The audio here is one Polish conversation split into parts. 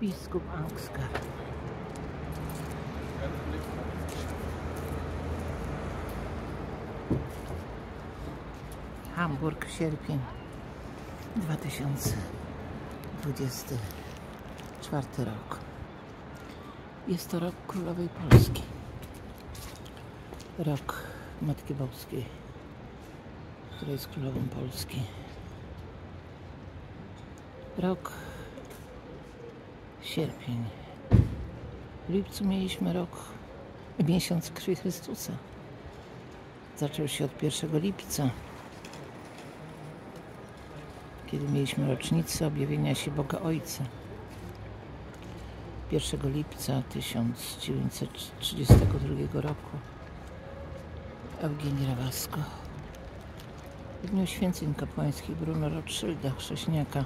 Biskup Angskar. Hamburg, sierpień 2024 rok. Jest to rok Królowej Polski. Rok Matki Boskiej, która jest Królową Polski. Rok sierpień. W lipcu mieliśmy rok, miesiąc krwi Chrystusa. Zaczął się od 1 lipca, kiedy mieliśmy rocznicę objawienia się Boga Ojca. 1 lipca 1932 roku Eugenii Rawasco. W dniu święceń kapłańskich Bruno Rothschilda, chrześniaka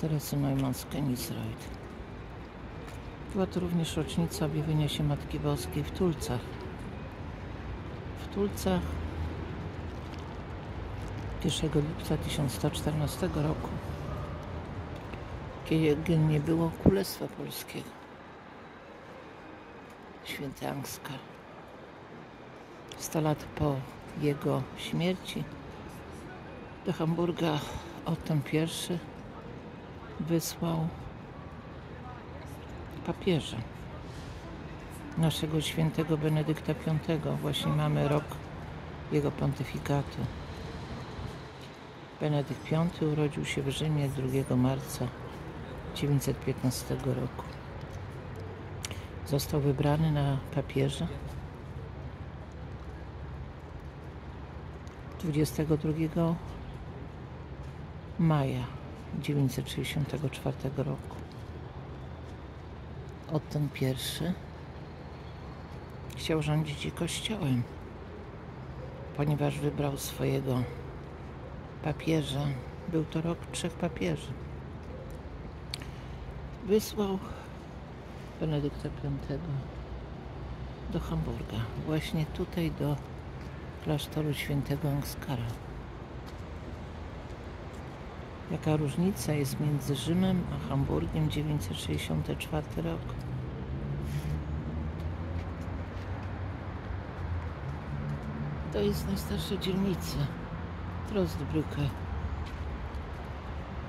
Teresy Neumann z Kenisreuth. Była to również rocznica objawienia się Matki Boskiej w Tulcach. W Tulcach 1 lipca 1114 roku, kiedy nie było Królestwa Polskiego. Święty Angskar. 100 lat po jego śmierci do Hamburga Otton I wysłał papieża naszego świętego Benedykta V. Właśnie mamy rok jego pontyfikatu. Benedykt V urodził się w Rzymie 2 marca 915 roku. Został wybrany na papieża 22 maja 964 roku. Otton I chciał rządzić kościołem, ponieważ wybrał swojego papieża. Był to rok trzech papieży. Wysłał Benedykta V do Hamburga, właśnie tutaj do klasztoru świętego Angskara. Jaka różnica jest między Rzymem a Hamburgiem 964 rok? To jest najstarsza dzielnica Trostbrücke.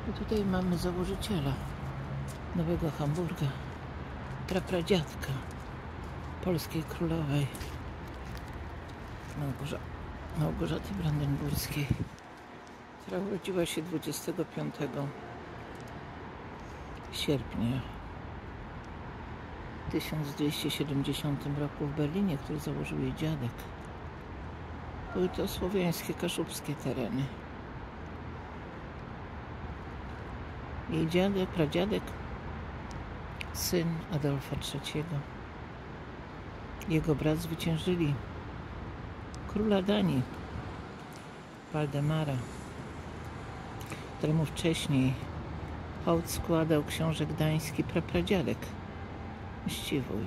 I tutaj mamy założyciela Nowego Hamburga, prapradziadka polskiej królowej Małgorza Małgorzaty Brandenburskiej która urodziła się 25 sierpnia w 1270 roku w Berlinie, który założył jej dziadek. Były to słowiańskie, kaszubskie tereny. Jej dziadek, pradziadek, syn Adolfa III. Jego brat zwyciężyli króla Danii, Waldemara któremu wcześniej hołd składał książę gdański prapradziadek Mściwój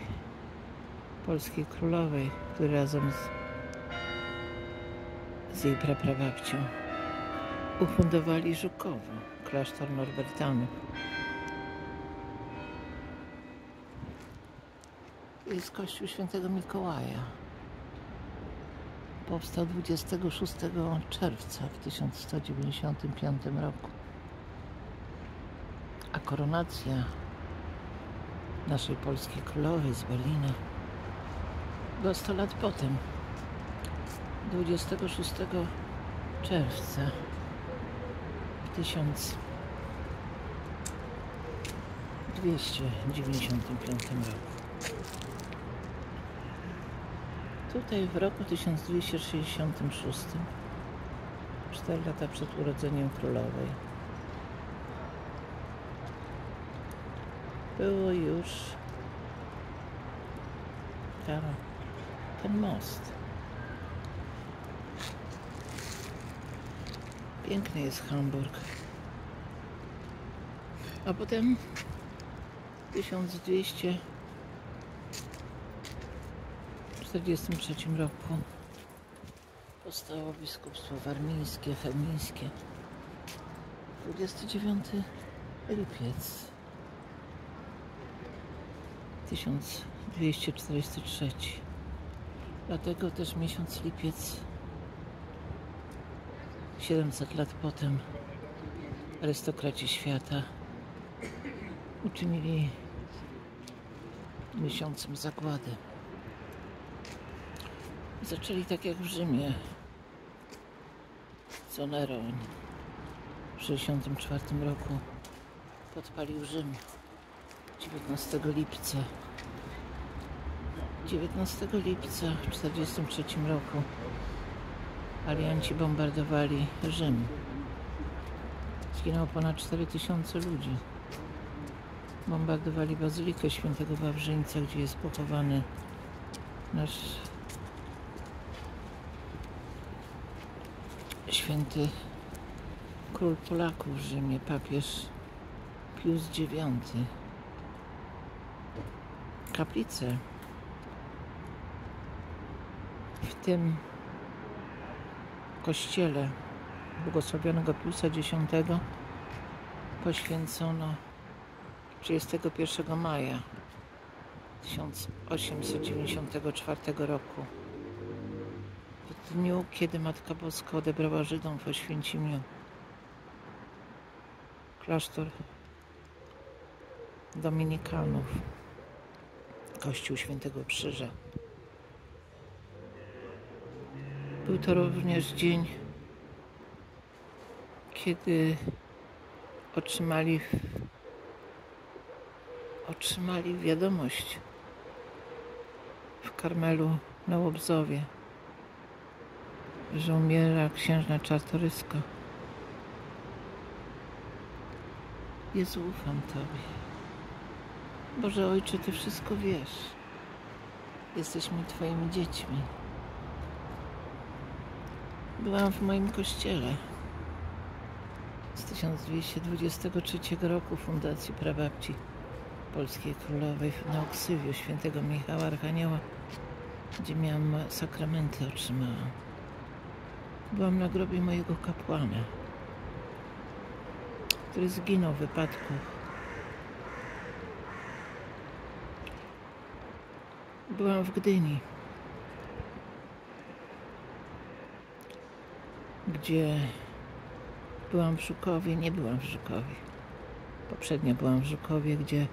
polskiej królowej, który razem z, z jej praprawabcią ufundowali Żukowo, klasztor Norbertanów. Jest kościół świętego Mikołaja. Powstał 26 czerwca w 1195 roku. A koronacja naszej polskiej królowej z Berlina była 100 lat potem, 26 czerwca w 1295 roku. Tutaj w roku 1266, 4 lata przed urodzeniem królowej, było już ta, ten most. Piękny jest Hamburg. A potem 1200 1943 roku powstało biskupstwo warmińskie, chemińskie. 29 lipiec 1243. Dlatego też miesiąc lipiec 700 lat potem arystokraci świata uczynili miesiącem zagłady. Zaczęli tak jak w Rzymie. Co Neron w 64 roku podpalił Rzym 19 lipca. 19 lipca w 43 roku alianci bombardowali Rzym. Zginęło ponad 4000 ludzi. Bombardowali Bazylikę Świętego Wawrzyńca, gdzie jest pochowany nasz święty król Polaków w Rzymie, papież Pius IX. Kaplice w tym kościele błogosławionego Piusa X poświęcono 31 maja 1894 roku. Dniu, kiedy Matka Boska odebrała Żydom w Oświęcimiu klasztor Dominikanów, Kościół Świętego Krzyża. Był to również dzień, kiedy otrzymali, otrzymali wiadomość w Karmelu na Łobzowie, że umiera księżna Czartoryska. Jezu, ufam Tobie. Boże Ojcze, Ty wszystko wiesz. Jesteśmy Twoimi dziećmi. Byłam w moim kościele z 1223 roku Fundacji Prababci Polskiej Królowej na Oksywiu świętego Michała Archanioła, gdzie miałam sakramenty otrzymałam. Byłam na grobie mojego kapłana, który zginął w wypadku. Byłam w Gdyni. gdzie byłam w Żukowie, nie byłam w Żukowie. Poprzednio byłam w Żukowie, gdzie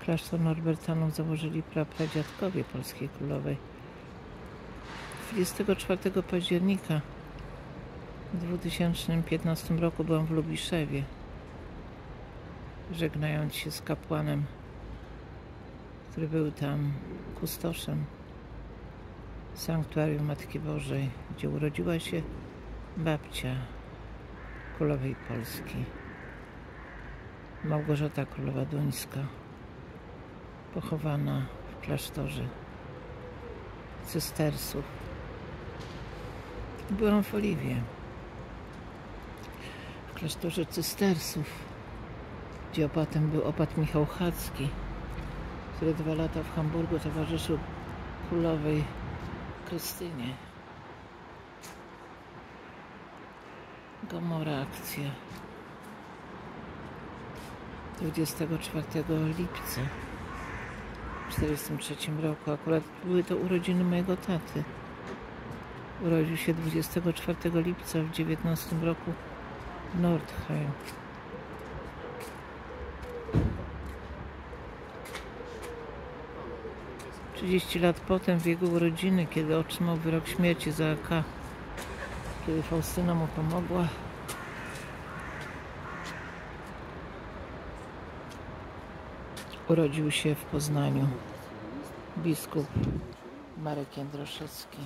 klasztor Norbertanów założyli prapradziadkowie Polskiej Królowej. 24 października w 2015 roku byłam w Lubiszewie, żegnając się z kapłanem, który był tam kustoszem sanktuarium Matki Bożej, gdzie urodziła się babcia królowej Polski, Małgorzata Królowa Duńska, pochowana w klasztorze cystersów. Byłam w Oliwie, klasztorze cystersów, gdzie opatem był opat Michał Chacki, który dwa lata w Hamburgu towarzyszył królowej Krystynie. Gomora akcja 24 lipca w 1943 roku. Akurat były to urodziny mojego taty. Urodził się 24 lipca w 19 roku Nordheim. Trzydzieści lat potem w jego urodziny, kiedy otrzymał wyrok śmierci za AK kiedy Faustyna mu pomogła. Urodził się w Poznaniu biskup Marek Jędraszewski.